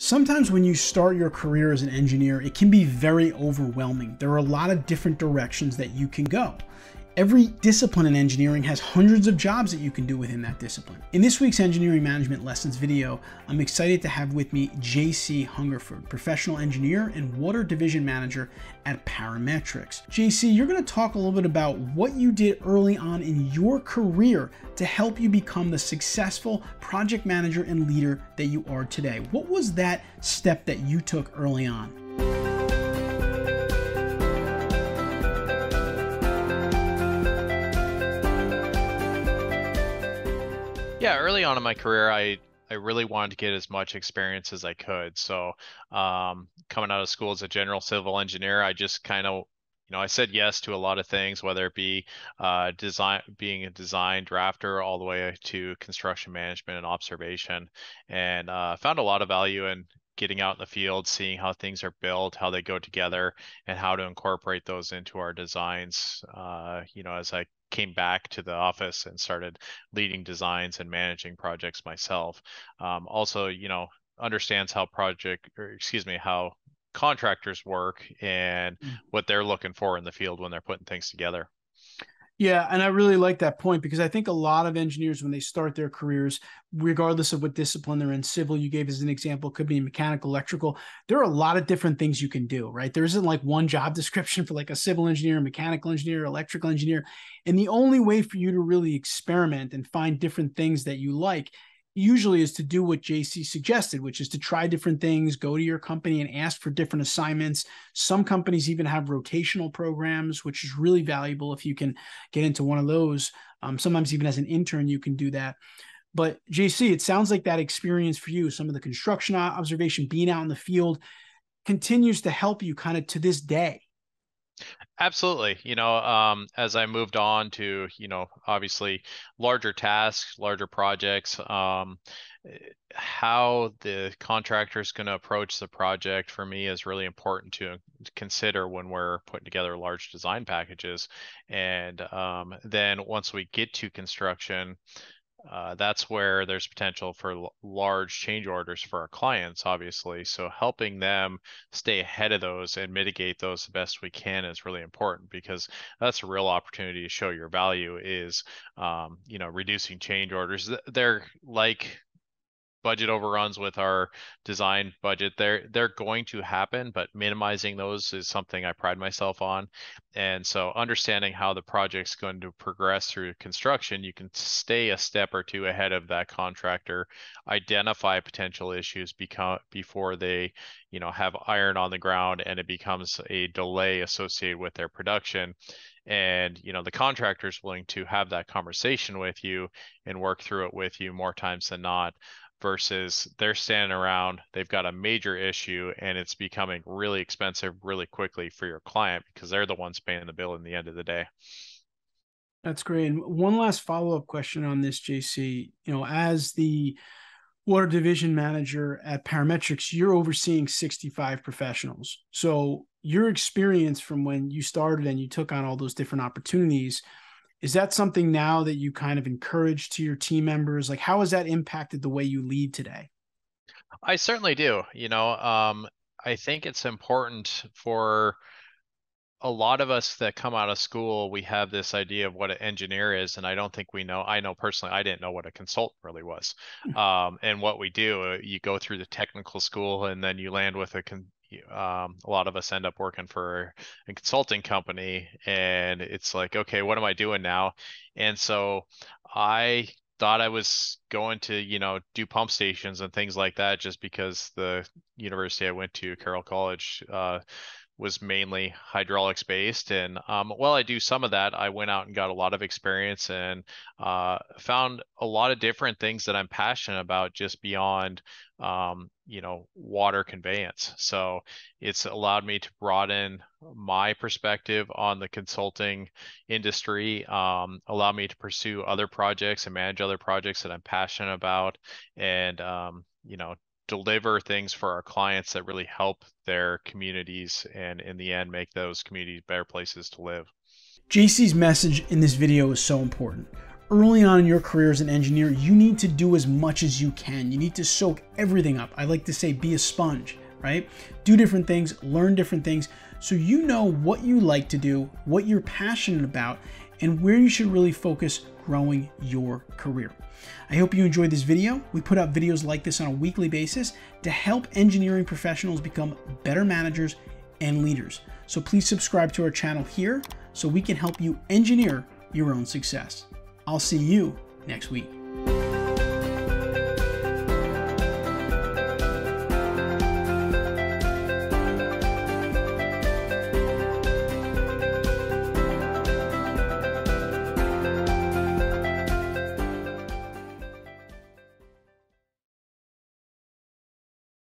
Sometimes when you start your career as an engineer, it can be very overwhelming. There are a lot of different directions that you can go. Every discipline in engineering has hundreds of jobs that you can do within that discipline. In this week's Engineering Management Lessons video, I'm excited to have with me JC Hungerford, professional engineer and water division manager at Parametrix. JC, you're going to talk a little bit about what you did early on in your career to help you become the successful project manager and leader that you are today. What was that step that you took early on? Yeah, early on in my career, I I really wanted to get as much experience as I could. So, um, coming out of school as a general civil engineer, I just kind of, you know, I said yes to a lot of things, whether it be uh, design, being a design drafter, all the way to construction management and observation, and uh, found a lot of value in getting out in the field, seeing how things are built, how they go together, and how to incorporate those into our designs. Uh, you know, as I came back to the office and started leading designs and managing projects myself. Um, also, you know, understands how project, or excuse me, how contractors work and mm. what they're looking for in the field when they're putting things together. Yeah, and I really like that point because I think a lot of engineers, when they start their careers, regardless of what discipline they're in, civil, you gave as an example, could be mechanical, electrical. There are a lot of different things you can do, right? There isn't like one job description for like a civil engineer, mechanical engineer, electrical engineer. And the only way for you to really experiment and find different things that you like usually is to do what JC suggested, which is to try different things, go to your company and ask for different assignments. Some companies even have rotational programs, which is really valuable if you can get into one of those. Um, sometimes, even as an intern, you can do that. But JC, it sounds like that experience for you, some of the construction observation, being out in the field, continues to help you kind of to this day. Absolutely. You know, um, as I moved on to, you know, obviously larger tasks, larger projects, um, eh, how the contractor is going to approach the project for me is really important to consider when we're putting together large design packages. And um, then once we get to construction, uh, that's where there's potential for l- large change orders for our clients, obviously. So helping them stay ahead of those and mitigate those the best we can is really important because that's a real opportunity to show your value is, um, you know, reducing change orders. They're like budget overruns with our design budget they're they're going to happen but minimizing those is something i pride myself on. And so understanding how the project's going to progress through construction you can stay a step or two ahead of that contractor identify potential issues become before they you know have iron on the ground and it becomes a delay associated with their production. And you know the contractor is willing to have that conversation with you and work through it with you more times than not versus they're standing around, they've got a major issue and it's becoming really expensive really quickly for your client because they're the ones paying the bill in the end of the day. That's great. And one last follow-up question on this, JC. You know, as the water division manager at Parametrix, you're overseeing 65 professionals. So your experience from when you started and you took on all those different opportunities, is that something now that you kind of encourage to your team members? Like how has that impacted the way you lead today? I certainly do you know um, i think it's important for a lot of us that come out of school we have this idea of what an engineer is and i don't think we know i know personally i didn't know what a consultant really was. Hmm. um, and what we do uh, you go through the technical school and then you land with a con- um, a lot of us end up working for a consulting company and it's like okay what am i doing now? And so i thought i was going to you know do pump stations and things like that just because the university i went to carroll college uh, was mainly hydraulics based. And um, while I do some of that, I went out and got a lot of experience and uh, found a lot of different things that I'm passionate about just beyond, um, you know, water conveyance. So it's allowed me to broaden my perspective on the consulting industry, um, allow me to pursue other projects and manage other projects that I'm passionate about, and um, you know, deliver things for our clients that really help their communities and in the end make those communities better places to live. JC's message in this video is so important. early on in your career as an engineer, you need to do as much as you can. You need to soak everything up. I like to say be a sponge, right? Do different things, learn different things, so you know what you like to do, what you're passionate about, and where you should really focus growing your career. I hope you enjoyed this video. We put out videos like this on a weekly basis to help engineering professionals become better managers and leaders. So please subscribe to our channel here so we can help you engineer your own success. I'll see you next week.